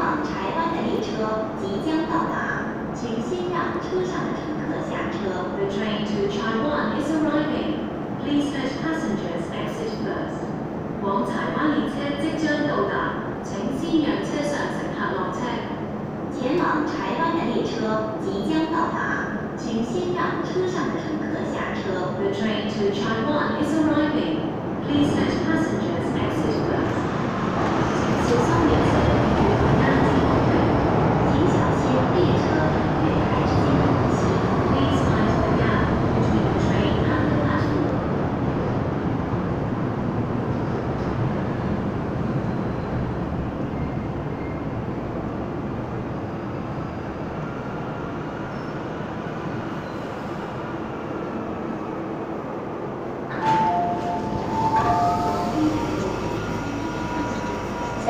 往台湾的列车即将到达，请先让车上的乘客下车。The train to Taiwan is arriving. Please let passengers exit first. 往台湾列车即将到达，请先让车上乘客下车。前往柴湾的列车即将到达，请先让车上的乘客下车。The train to Taiwan is arriving. Please let passengers.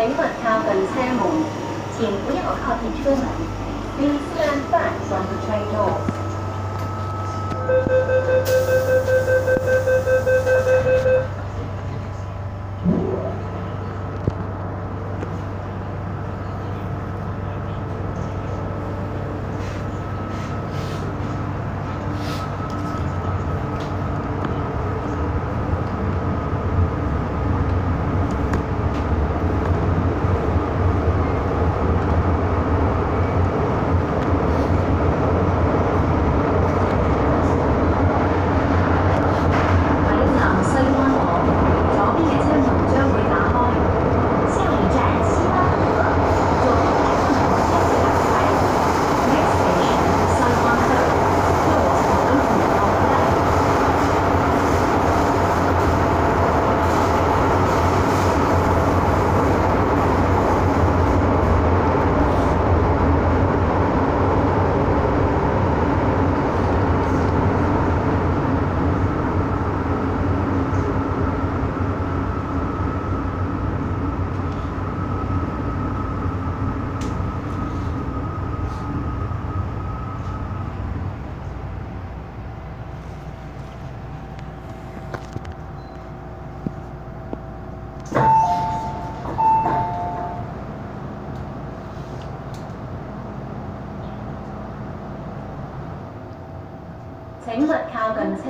请勿靠近车门，请不要靠近车门。Please stand back from the train door.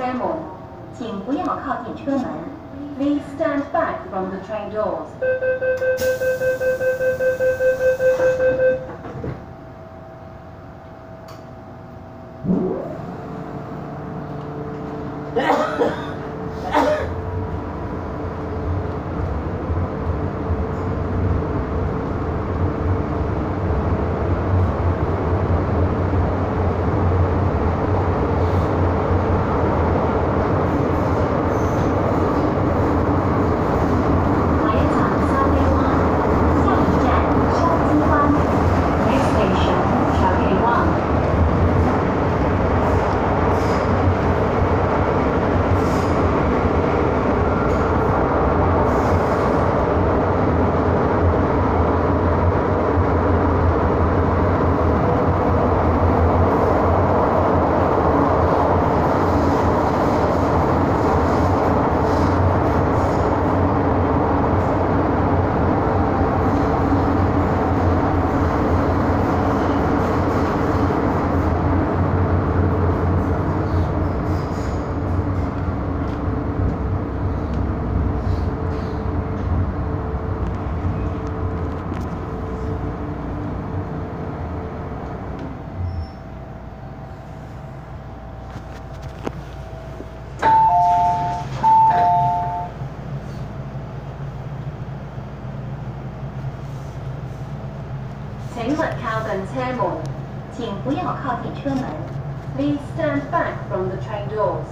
靠近车门，请不要靠近车门。Please stand back from the train doors. please stand back from the train doors.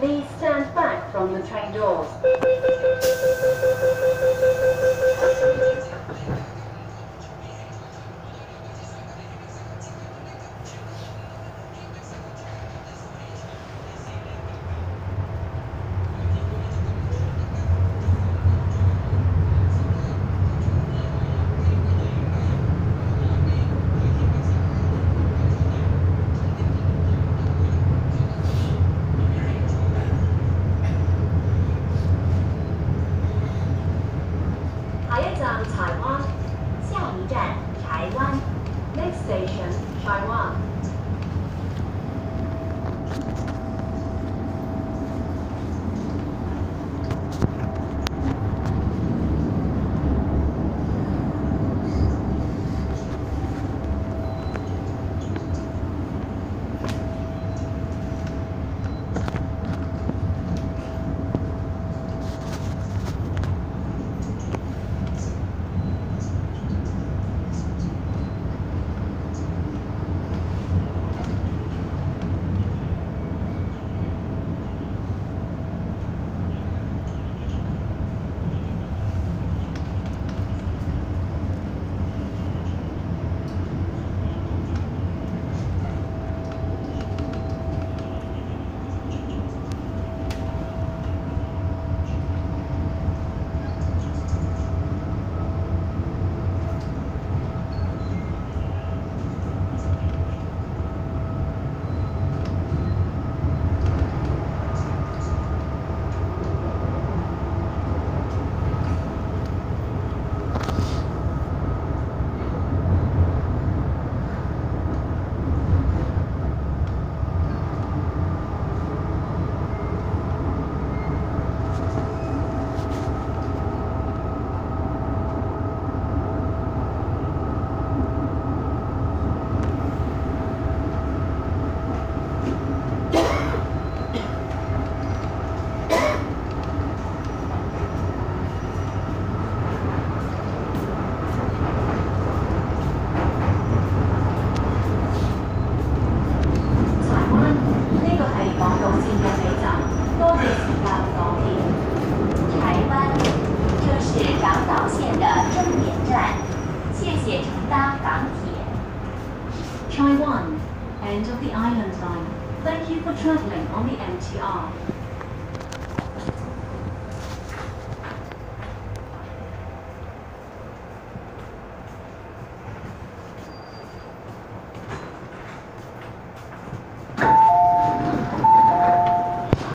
Please stand back from the train doors. Next station, Taiwan. for traveling on the MTR.